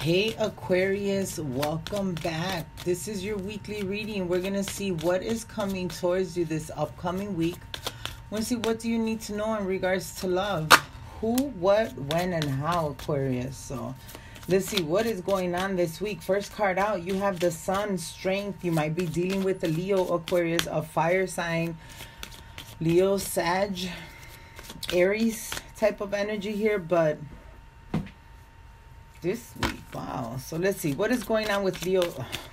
Hey Aquarius, welcome back. This is your weekly reading. We're going to see what is coming towards you this upcoming week. We're going to see what do you need to know in regards to love. Who, what, when, and how, Aquarius. So let's see what is going on this week. First card out, you have the sun, strength. You might be dealing with the Leo Aquarius, a fire sign. Leo, Sag, Aries type of energy here, but this week wow. So let's see. What is going on with leo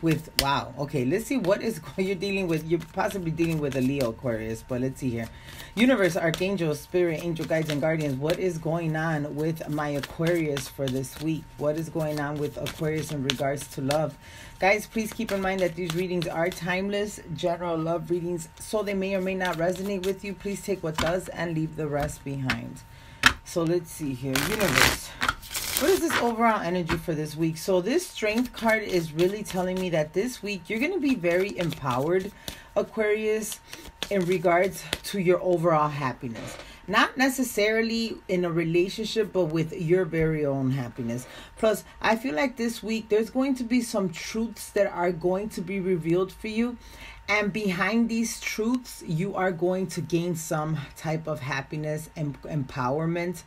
with wow. Okay let's see what is you're dealing with. You're possibly dealing with a leo aquarius but let's see here. Universe archangel spirit angel guides and guardians. What is going on with my aquarius for this week? What is going on with aquarius in regards to love? Guys please keep in mind that these readings are timeless general love readings so they may or may not resonate with you. Please take what does and leave the rest behind. So let's see here. Universe what is this overall energy for this week? So this strength card is really telling me that this week you're going to be very empowered, Aquarius, in regards to your overall happiness. Not necessarily in a relationship, but with your very own happiness. Plus, I feel like this week there's going to be some truths that are going to be revealed for you. And behind these truths, you are going to gain some type of happiness and empowerment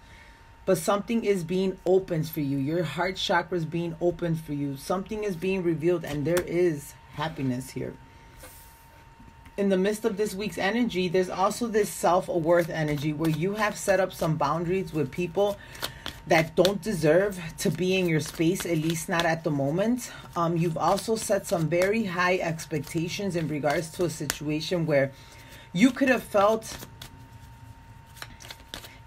but something is being opened for you. Your heart chakra is being opened for you. Something is being revealed, and there is happiness here. In the midst of this week's energy, there's also this self worth energy where you have set up some boundaries with people that don't deserve to be in your space, at least not at the moment. Um, you've also set some very high expectations in regards to a situation where you could have felt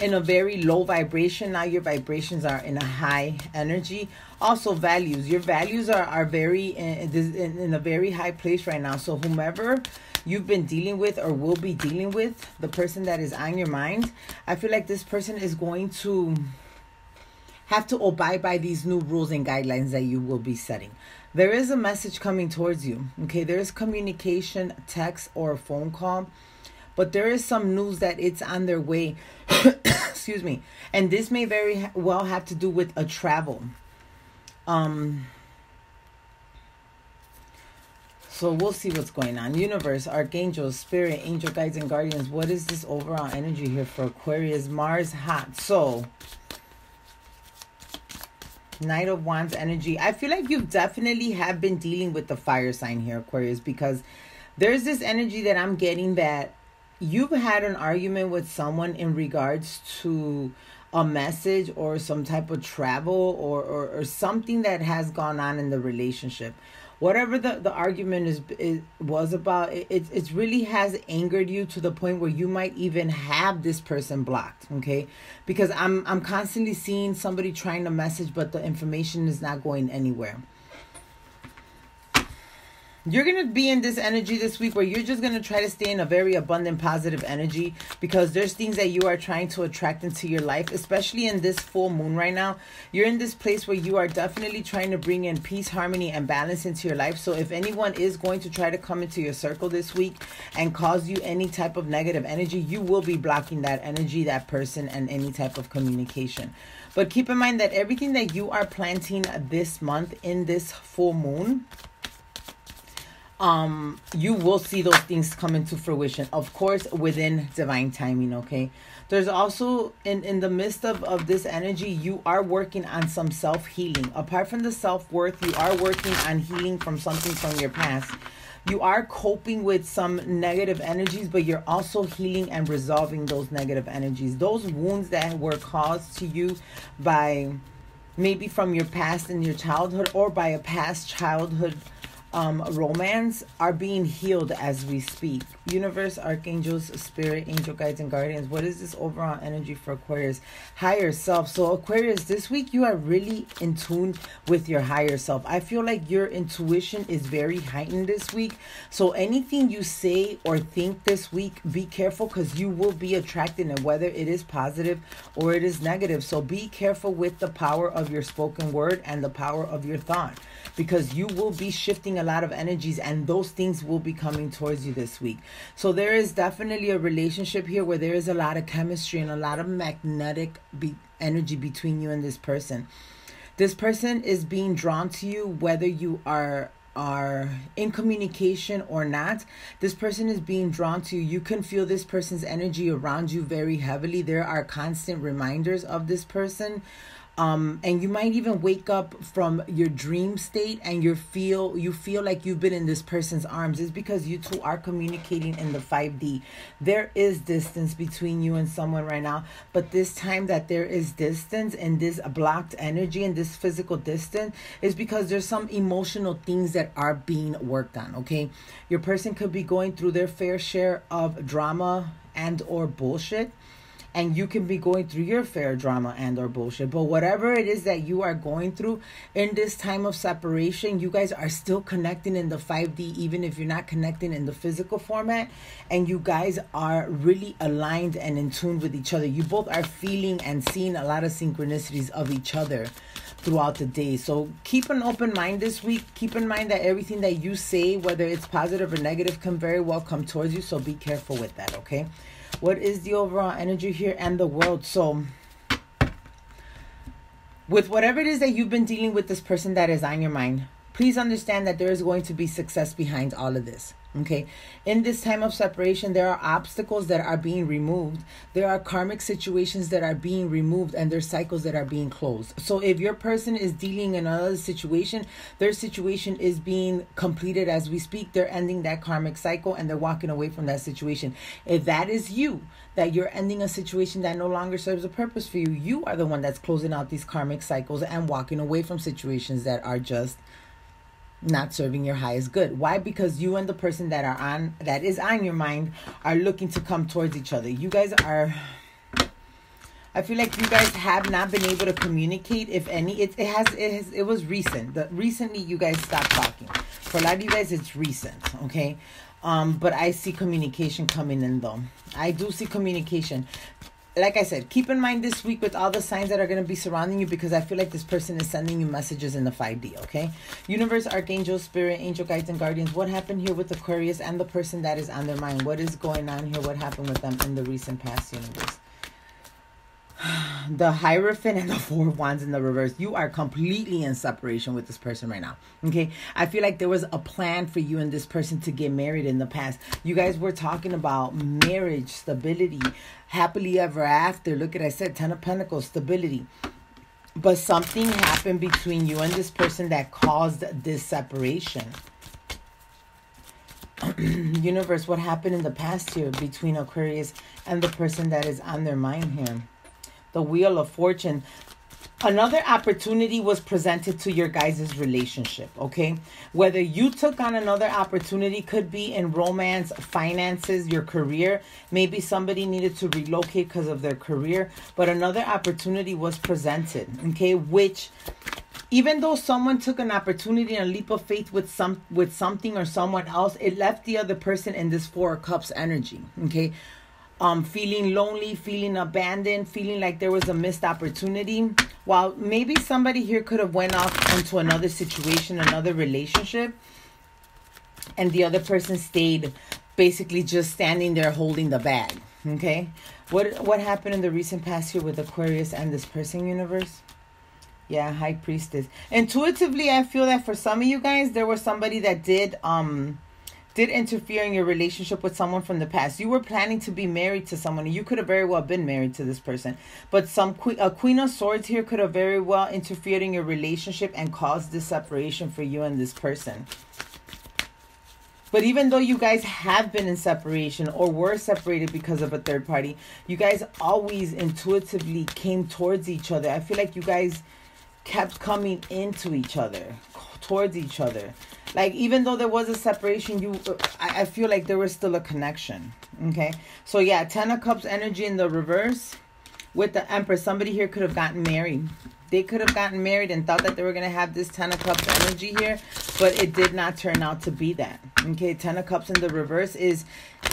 in a very low vibration. Now your vibrations are in a high energy. Also values. Your values are, are very in, in, a very high place right now. So whomever you've been dealing with or will be dealing with, the person that is on your mind, I feel like this person is going to have to abide by these new rules and guidelines that you will be setting. There is a message coming towards you. Okay, there is communication, text, or phone call but there is some news that it's on their way. Excuse me. And this may very well have to do with a travel. Um so we'll see what's going on. Universe, archangels, spirit, angel guides and guardians. What is this overall energy here for Aquarius? Mars hot. So Knight of Wands energy. I feel like you definitely have been dealing with the fire sign here, Aquarius, because there's this energy that I'm getting that you've had an argument with someone in regards to a message or some type of travel or, or, or something that has gone on in the relationship. Whatever the, the argument is, is was about it, it, it really has angered you to the point where you might even have this person blocked okay? Because i'm i'm constantly seeing somebody trying to message but the information is not going anywhere you're going to be in this energy this week where you're just going to try to stay in a very abundant, positive energy because there's things that you are trying to attract into your life, especially in this full moon right now. You're in this place where you are definitely trying to bring in peace, harmony, and balance into your life. So if anyone is going to try to come into your circle this week and cause you any type of negative energy, you will be blocking that energy, that person, and any type of communication. But keep in mind that everything that you are planting this month in this full moon um you will see those things come into fruition of course within divine timing okay? There's also in in the midst of of this energy you are working on some self healing apart from the self-worth you are working on healing from something from your past. You are coping with some negative energies but you're also healing and resolving those negative energies. Those wounds that were caused to you by maybe from your past in your childhood or by a past childhood um, romance are being healed as we speak. Universe, archangels, spirit, angel guides, and guardians. What is this overall energy for Aquarius? Higher self. So, Aquarius, this week you are really in tune with your higher self. I feel like your intuition is very heightened this week. So, anything you say or think this week, be careful because you will be attracting and whether it is positive or it is negative. So, be careful with the power of your spoken word and the power of your thought because you will be shifting a lot of energies and those things will be coming towards you this week. So there is definitely a relationship here where there is a lot of chemistry and a lot of magnetic be- energy between you and this person. This person is being drawn to you whether you are are in communication or not this person is being drawn to you you can feel this person's energy around you very heavily there are constant reminders of this person um and you might even wake up from your dream state and you feel you feel like you've been in this person's arms. Is because you two are communicating in the 5d there is distance between you and someone right now but this time that there is distance and this blocked energy and this physical distance is because there's some emotional things that are being worked on okay? Your person could be going through their fair share of drama and or bullshit and you can be going through your fair drama and or bullshit but whatever it is that you are going through in this time of separation you guys are still connecting in the 5d even if you're not connecting in the physical format and you guys are really aligned and in tune with each other you both are feeling and seeing a lot of synchronicities of each other throughout the day. So keep an open mind this week. Keep in mind that everything that you say, whether it's positive or negative, can very well come towards you. So be careful with that, okay? What is the overall energy here and the world? So with whatever it is that you've been dealing with this person that is on your mind please understand that there is going to be success behind all of this Okay. In this time of separation, there are obstacles that are being removed. There are karmic situations that are being removed and there's cycles that are being closed. So if your person is dealing in another situation, their situation is being completed as we speak. They're ending that karmic cycle and they're walking away from that situation. If that is you, that you're ending a situation that no longer serves a purpose for you, you are the one that's closing out these karmic cycles and walking away from situations that are just not serving your highest good. Why? Because you and the person that are on that is on your mind are looking to come towards each other. You guys are I feel like you guys have not been able to communicate if any it, it has it has it was recent. The recently you guys stopped talking. For a lot of you guys it's recent, okay? Um but I see communication coming in though. I do see communication like I said, keep in mind this week with all the signs that are going to be surrounding you because I feel like this person is sending you messages in the 5D, okay? Universe, Archangel, Spirit, Angel Guides, and Guardians. What happened here with Aquarius and the person that is on their mind? What is going on here? What happened with them in the recent past, Universe? the Hierophant and the Four of Wands in the reverse. You are completely in separation with this person right now. Okay. I feel like there was a plan for you and this person to get married in the past. You guys were talking about marriage, stability, happily ever after. Look at I said Ten of Pentacles, stability. But something happened between you and this person that caused this separation. Universe, what happened in the past here between Aquarius and the person that is on their mind here? The wheel of fortune another opportunity was presented to your guys' relationship okay? Whether you took on another opportunity could be in romance finances your career. Maybe somebody needed to relocate because of their career but another opportunity was presented okay? Which even though someone took an opportunity and a leap of faith with some with something or someone else it left the other person in this four cups energy okay um, feeling lonely, feeling abandoned, feeling like there was a missed opportunity. While maybe somebody here could have went off into another situation, another relationship, and the other person stayed basically just standing there holding the bag. Okay, what what happened in the recent past here with Aquarius and this person universe? Yeah, High Priestess. Intuitively, I feel that for some of you guys, there was somebody that did um did interfere in your relationship with someone from the past. You were planning to be married to someone. You could have very well been married to this person. But some a queen of swords here could have very well interfered in your relationship and caused this separation for you and this person. But even though you guys have been in separation or were separated because of a third party, you guys always intuitively came towards each other. I feel like you guys kept coming into each other, towards each other. Like even though there was a separation you I, I feel like there was still a connection okay? So yeah ten of cups energy in the reverse with the empress. Somebody here could have gotten married. They could have gotten married and thought that they were going to have this ten of cups energy here but it did not turn out to be that okay? Ten of cups in the reverse is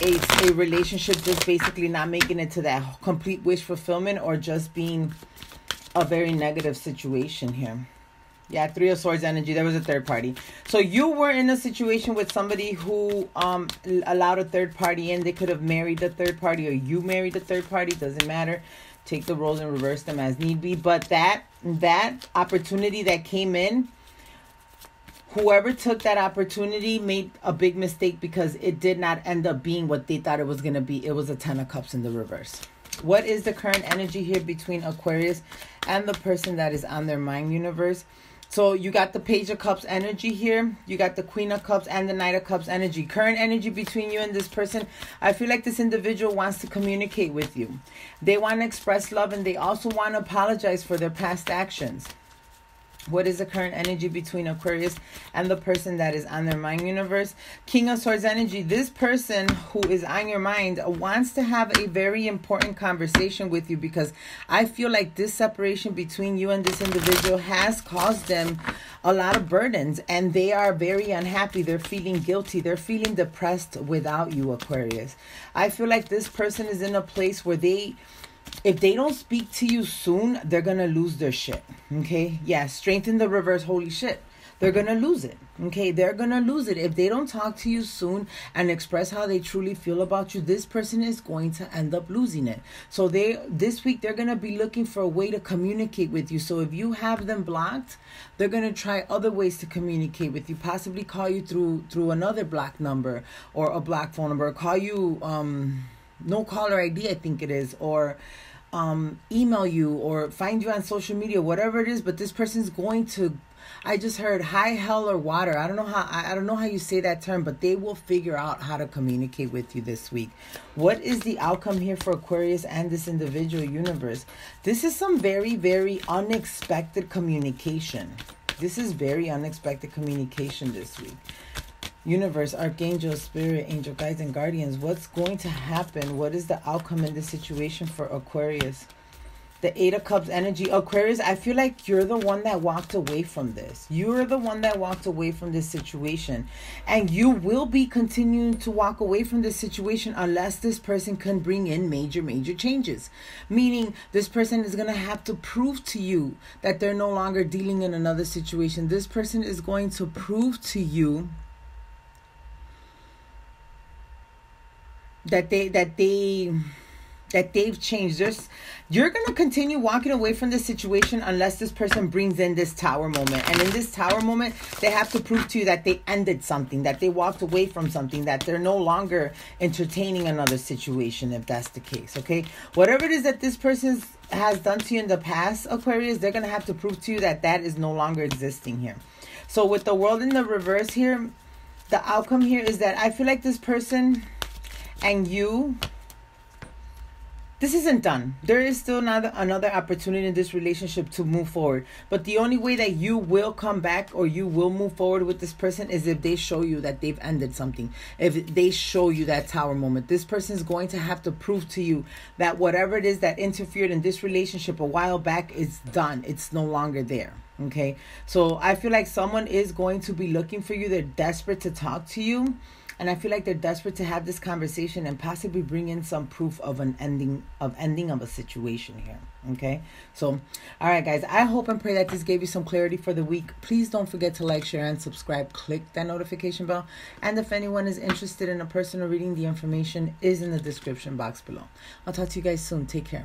a, a relationship just basically not making it to that complete wish fulfillment or just being a very negative situation here yeah, three of swords energy. There was a third party. So you were in a situation with somebody who um allowed a third party in. They could have married the third party or you married the third party. Doesn't matter. take the roles and reverse them as need be. But that that opportunity that came in, whoever took that opportunity made a big mistake because it did not end up being what they thought it was gonna be. It was a ten of cups in the reverse. What is the current energy here between Aquarius and the person that is on their mind universe? So you got the Page of Cups energy here. You got the Queen of Cups and the Knight of Cups energy. Current energy between you and this person. I feel like this individual wants to communicate with you. They want to express love and they also want to apologize for their past actions. What is the current energy between Aquarius and the person that is on their mind universe? King of Swords energy. This person who is on your mind wants to have a very important conversation with you because I feel like this separation between you and this individual has caused them a lot of burdens and they are very unhappy. They're feeling guilty. They're feeling depressed without you, Aquarius. I feel like this person is in a place where they if they don't speak to you soon, they're gonna lose their shit. Okay? Yeah, strengthen the reverse, holy shit. They're gonna lose it. Okay, they're gonna lose it. If they don't talk to you soon and express how they truly feel about you, this person is going to end up losing it. So they this week they're gonna be looking for a way to communicate with you. So if you have them blocked, they're gonna try other ways to communicate with you. Possibly call you through through another black number or a black phone number. Call you um no caller ID, I think it is, or um, email you or find you on social media, whatever it is. But this person's going to. I just heard high hell or water. I don't know how I, I don't know how you say that term, but they will figure out how to communicate with you this week. What is the outcome here for Aquarius and this individual universe? This is some very very unexpected communication. This is very unexpected communication this week universe, archangel, spirit, angel, guides, and guardians. What's going to happen? What is the outcome in this situation for Aquarius? The Eight of Cups energy. Aquarius, I feel like you're the one that walked away from this. You're the one that walked away from this situation. And you will be continuing to walk away from this situation unless this person can bring in major, major changes. Meaning, this person is going to have to prove to you that they're no longer dealing in another situation. This person is going to prove to you that they that they that they've changed. There's, you're gonna continue walking away from this situation unless this person brings in this tower moment. And in this tower moment, they have to prove to you that they ended something, that they walked away from something, that they're no longer entertaining another situation. If that's the case, okay. Whatever it is that this person has done to you in the past, Aquarius, they're gonna have to prove to you that that is no longer existing here. So with the world in the reverse here, the outcome here is that I feel like this person and you this isn't done. There is still another another opportunity in this relationship to move forward. But the only way that you will come back or you will move forward with this person is if they show you that they've ended something. If they show you that tower moment. This person is going to have to prove to you that whatever it is that interfered in this relationship a while back is done. It's no longer there. Okay? So I feel like someone is going to be looking for you. They're desperate to talk to you and I feel like they're desperate to have this conversation and possibly bring in some proof of an ending of ending of a situation here. Okay, so all right, guys. I hope and pray that this gave you some clarity for the week. Please don't forget to like, share, and subscribe. Click that notification bell. And if anyone is interested in a personal reading, the information is in the description box below. I'll talk to you guys soon. Take care.